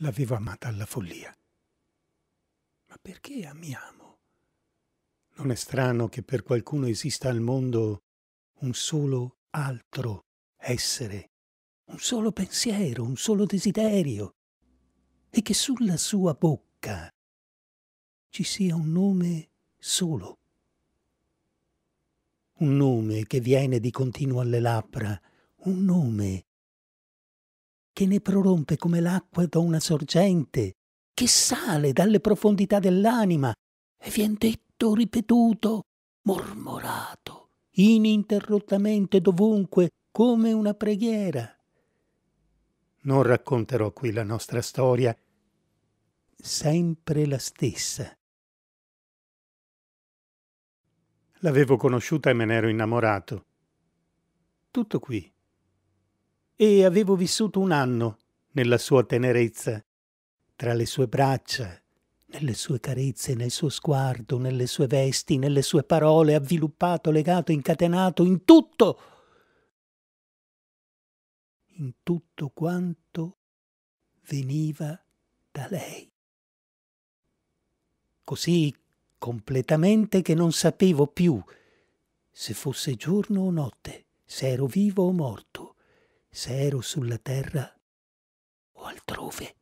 L'avevo amata alla follia. Ma perché amiamo? Non è strano che per qualcuno esista al mondo un solo altro essere, un solo pensiero, un solo desiderio, e che sulla sua bocca ci sia un nome solo. Un nome che viene di continuo alle labbra, un nome che ne prorompe come l'acqua da una sorgente, che sale dalle profondità dell'anima e vien detto, ripetuto, mormorato, ininterrottamente dovunque, come una preghiera. Non racconterò qui la nostra storia, sempre la stessa. L'avevo conosciuta e me n'ero innamorato. Tutto qui e avevo vissuto un anno nella sua tenerezza, tra le sue braccia, nelle sue carezze, nel suo sguardo, nelle sue vesti, nelle sue parole, avviluppato, legato, incatenato, in tutto, in tutto quanto veniva da lei. Così completamente che non sapevo più se fosse giorno o notte, se ero vivo o morto se ero sulla terra o altrove.